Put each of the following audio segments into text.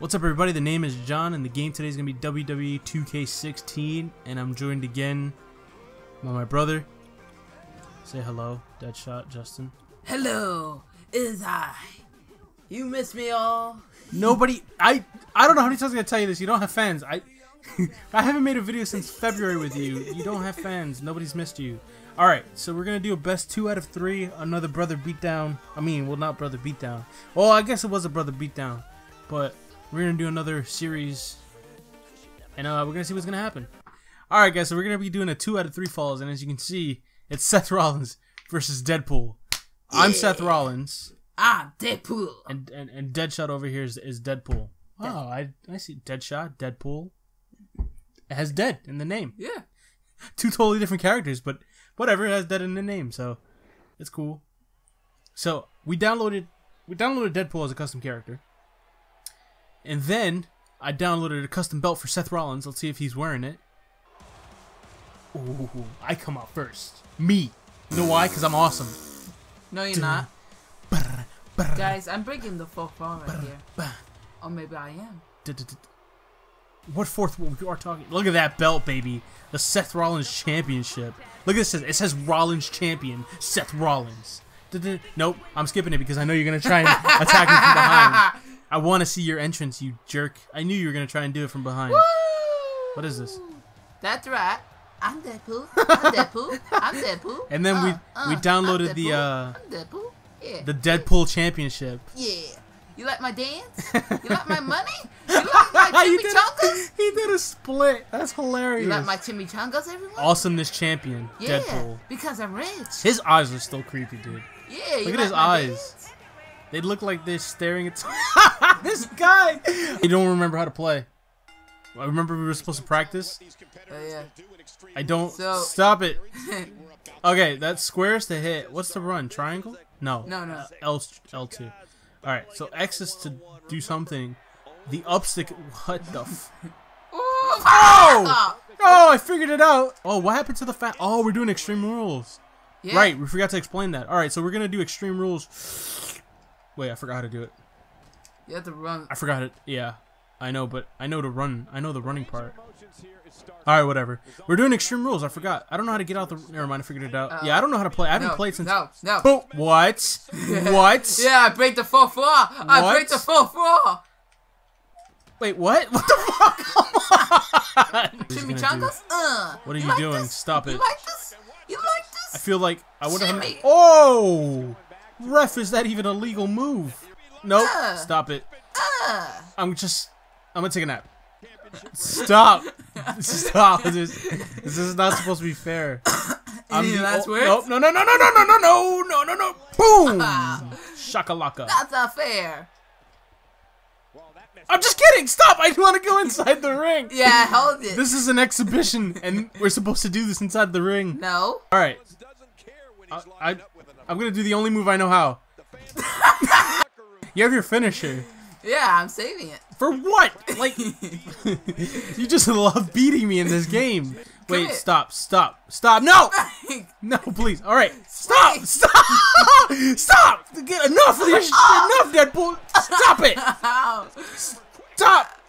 What's up, everybody? The name is Jon, and the game today is going to be WWE 2K16, and I'm joined again by my brother. Say hello, Deadshot, Justin. Hello, is I. You miss me all? Nobody, I, I don't know how many times I'm going to tell you this. You don't have fans. I, I haven't made a video since February with you. You don't have fans. Nobody's missed you. All right, so we're gonna do a best two out of three. Another brother beatdown. I mean, well, not brother beatdown. Well, I guess it was a brother beatdown, but we're gonna do another series, and uh, we're gonna see what's gonna happen. All right, guys, so we're gonna be doing a two out of three falls, and as you can see, it's Seth Rollins versus Deadpool. I'm Seth Rollins, Ah, Deadpool. and and, and Deadshot over here is, is Deadpool. Oh, I I see Deadshot, Deadpool. It has dead in the name. Yeah. Two totally different characters, but whatever. It has dead in the name, so it's cool. So we downloaded we downloaded Deadpool as a custom character, and then I downloaded a custom belt for Seth Rollins. Let's see if he's wearing it. Ooh, I come out first. Me. You know why? Because I'm awesome. No, you're not. Brr, brr, Guys, I'm breaking the fourth wall right here. brr. Or maybe I am. D- d- d- What fourth one we are talking? Look at that belt, baby. The Seth Rollins Championship. Look at this. It says Rollins Champion. Seth Rollins. Nope. I'm skipping it because I know you're gonna try and attack me from behind. I want to see your entrance, you jerk. I knew you were gonna try and do it from behind. What is this? That's right. I'm Deadpool. I'm Deadpool. I'm Deadpool. And then we- Uh, we uh, downloaded I'm the, Deadpool. uh, I'm Deadpool. Yeah. The Deadpool Championship. yeah. You like my dance? You like my money? You like my he, did chimichangas? a, he did a split. That's hilarious. You like my chimichangas, everyone? Awesomeness champion, Yeah. Deadpool. Because I'm rich. His eyes are still creepy, dude. Yeah. You Look at like his my eyes. dance? They look like they're staring at this guy. You don't remember how to play. I remember we were supposed to practice. Oh, yeah. I don't. So- Stop it. Okay, that's squares to hit. What's the run? Triangle? No. No, no. Uh, L L two. All right. So X is to do something. The up stick. What the? F- Oh! Oh, I figured it out. Oh, what happened to the fat? Oh, we're doing extreme rules. Yeah. Right, we forgot to explain that. All right, so we're gonna do extreme rules. Wait, I forgot how to do it. You have to run. I forgot it. Yeah, I know, but I know to run. I know the running part. All right, whatever. We're doing extreme rules. I forgot. I don't know how to get out the. Never mind. I figured it out. yeah, I don't know how to play. I haven't No, played since. no, no. Oh, what? what? Yeah, I break the fourth floor. I break the fourth floor. Wait, what? What the fuck? Come on. Chimichangas? Uh. What are you like doing? this? Stop it. You like this? You like this? I feel like I wonder how many. Oh, ref, is that even a legal move? Nope. Uh. Stop it. Uh. I'm just. I'm gonna take a nap. Stop. Stop. This, this is not supposed to be fair. I'm Any the last o- words? Nope. No, no, no, no, no, no, no, no, no, no, no. Boom. Shakalaka. That's not fair. I'm just kidding. Stop. I want to go inside the ring. Yeah, hold it. This is an exhibition, and we're supposed to do this inside the ring. no. All right. I, I, I'm gonna do the only move I know how. you have your finisher. Yeah, I'm saving it. For what? Like, you just love beating me in this game. Wait, here. stop, stop, stop. No! No, please. All right. Stop! Stop! Stop! Get enough of this. Enough, Deadpool. Stop it. Ow. Stop.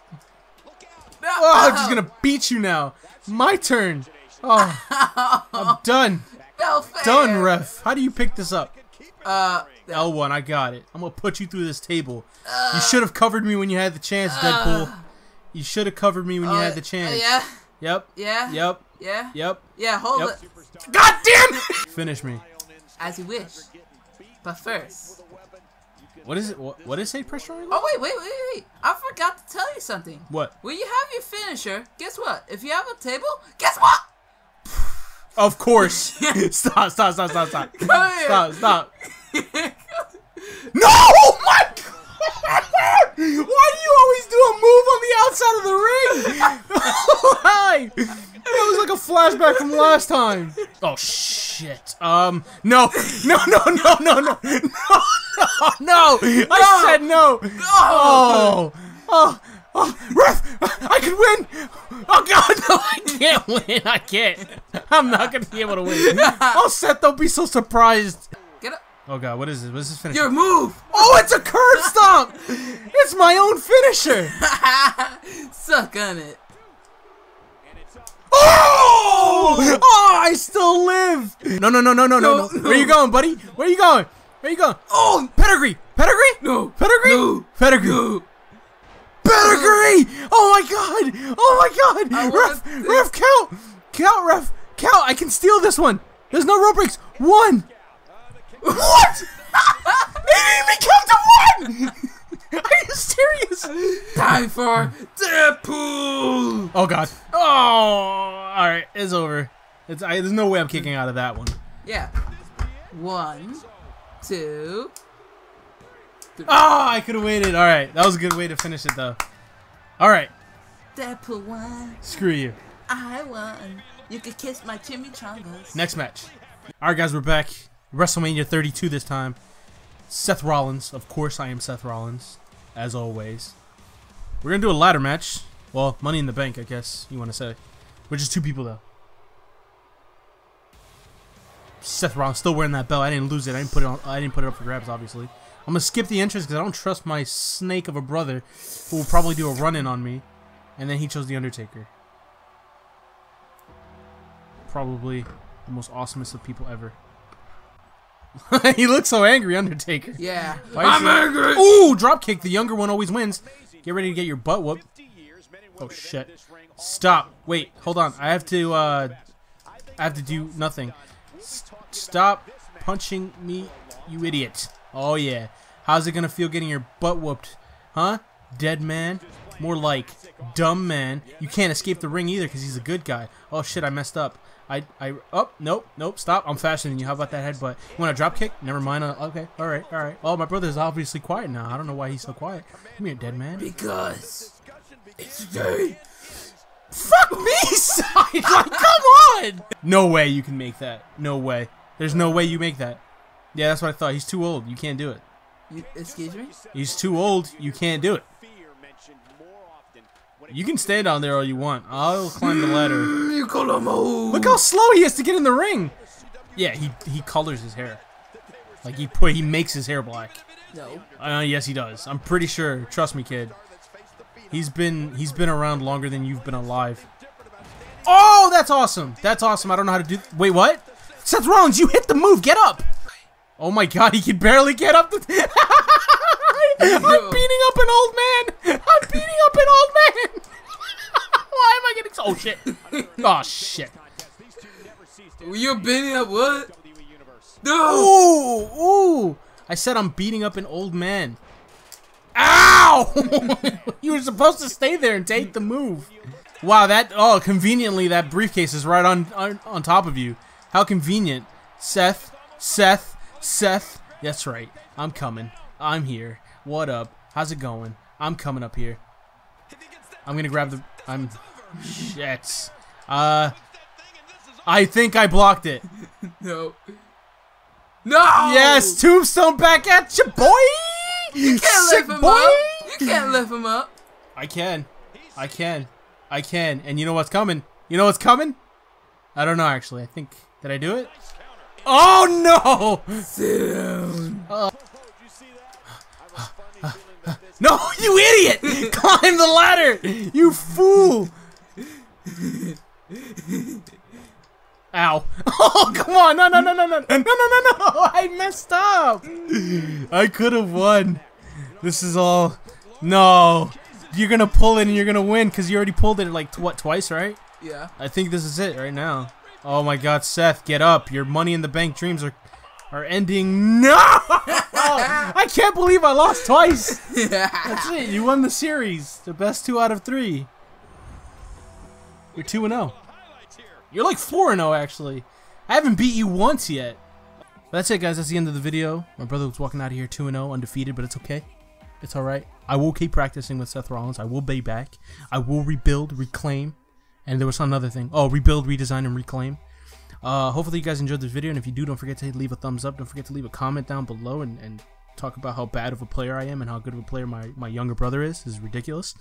No. Oh, I'm just gonna beat you now. My turn. Oh, I'm done. No fair. Done, ref. How do you pick this up? Uh. L1, I got it. I'm gonna put you through this table. you should have covered me when you had the chance, Deadpool. You should have covered me when you uh, had the chance. Yeah. Yep. Yeah. Yep. Yeah. Yep. Yeah. Hold Yep. it. God damn it! Finish me. As you wish. But first. What is it? What, what is say press triangle? Oh wait, wait, wait, wait! I forgot to tell you something. What? When you have your finisher, guess what? If you have a table, guess what? Of course. stop, stop, stop, stop, stop. Stop, stop. No! Oh my god! Why do you always do a move on the outside of the ring? Why? That was like a flashback from last time. Oh shit. Um, no, no, no, no, no, no, no, no, no. I said no. Oh, oh, oh, ref! I can win. Oh god, no, I can't win. I can't. I'm not gonna be able to win. Oh, Seth, don't be so surprised. Get up. Oh god, what is this? What is this finish? Your move! Oh, it's a curb stomp! it's my own finisher! Suck on it. Oh! Oh, oh I still live! No, no, no, no, no, no, No, no. Where you going, buddy? Where you going? Where you going? Oh! Pedigree! Pedigree? No! Pedigree? No! Pedigree! No! Pedigree! Oh my god! Oh my god! Ref! Ref, count! Count, ref! Count! I can steal this one! There's no rope breaks! One! What? it didn't even count to one! Are you serious? Time for Deadpool! Oh god. Oh! Alright, it's over. It's, I, there's no way I'm kicking out of that one. Yeah. One, two. Oh, I could have waited. Alright, that was a good way to finish it though. Alright, Deadpool won. screw you. I won. You could kiss my chimichangas. Next match. Alright, guys, we're back. WrestleMania 32 this time. Seth Rollins. Of course, I am Seth Rollins, as always. We're going to do a ladder match. Well, Money in the Bank, I guess you want to say. Which is two people, though. Seth Rollins still wearing that belt. I didn't lose it. I didn't put it on. I didn't put it up for grabs, obviously. I'm gonna skip the entrance because I don't trust my snake of a brother, who will probably do a run-in on me, and then he chose the Undertaker. Probably the most awesomest of people ever. he looks so angry, Undertaker. Yeah. Why I'm he- angry! Ooh, drop kick. The younger one always wins. Get ready to get your butt whooped. Oh shit. Stop. Wait, hold on. I have to uh I have to do nothing. S- stop punching me, you idiot. Oh yeah. How's it gonna feel getting your butt whooped? Huh? Dead man? More like dumb man. You can't escape the ring either because he's a good guy. Oh shit, I messed up. I, I, oh, nope, nope, stop. I'm faster than you. How about that headbutt? You want a drop kick? Never mind. Uh, okay, alright, alright. Oh, my brother's obviously quiet now. I don't know why he's so quiet. Come here, dead man. Because it's gay. Fuck me, side. Like, come on. No way you can make that. No way. There's no way you make that. Yeah, that's what I thought. He's too old. You can't do it. You, excuse me? He's too old. You can't do it. You can stay down there all you want. I'll climb the ladder. You call him old. Look how slow he is to get in the ring. Yeah, he he colors his hair. Like he put he makes his hair black. No. Uh, yes, he does. I'm pretty sure. Trust me, kid. He's been he's been around longer than you've been alive. Oh, that's awesome. That's awesome. I don't know how to do. Wait, what? Seth Rollins, you hit the move. Get up. Oh my God, he can barely get up. The I'm beating up an old man. I'm beating up an old man. Why am I getting? so- Oh shit. Oh shit. You're beating up what? No! Ooh, ooh. I said I'm beating up an old man. Ow! you were supposed to stay there and take the move. Wow, that oh, conveniently that briefcase is right on on, on top of you. How convenient. Seth, Seth, Seth. That's right. I'm coming. I'm here. What up? How's it going? I'm coming up here. I'm gonna grab the. I'm. Shit. Uh. I think I blocked it. No. No! Yes, Tombstone back at you, boy. You can't Sick lift him boy. up! You can't lift him up! I can, I can, I can. And you know what's coming? You know what's coming? I don't know actually. I think did I do it? Oh no! Soon. No, you idiot! Climb the ladder, you fool! Ow. Oh, come on. No, no, no, no, no. No, no, no, no. I messed up. I could have won. This is all. No. You're going to pull it and you're going to win because you already pulled it like, what, twice, right? Yeah. I think this is it right now. Oh my God, Seth, get up! Your money in the bank dreams are are ending. No! I can't believe I lost twice. That's it. You won the series. The best two out of three. You're two and zero. You're like four and zero actually. I haven't beat you once yet. That's it, guys. That's the end of the video. My brother was walking out of here two and zero, undefeated, but it's okay. It's all right. I will keep practicing with Seth Rollins. I will be back. I will rebuild, reclaim, and there was another thing. Oh, rebuild, redesign, and reclaim. Uh, hopefully you guys enjoyed this video, and if you do, don't forget to leave a thumbs up. Don't forget to leave a comment down below and, and talk about how bad of a player I am and how good of a player my, my younger brother is. This is ridiculous.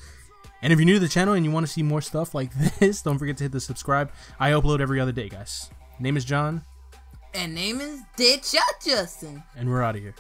And if you're new to the channel and you want to see more stuff like this, don't forget to hit the subscribe. I upload every other day, guys. Name is Jon. And name is Deadshot Justin. And we're out of here.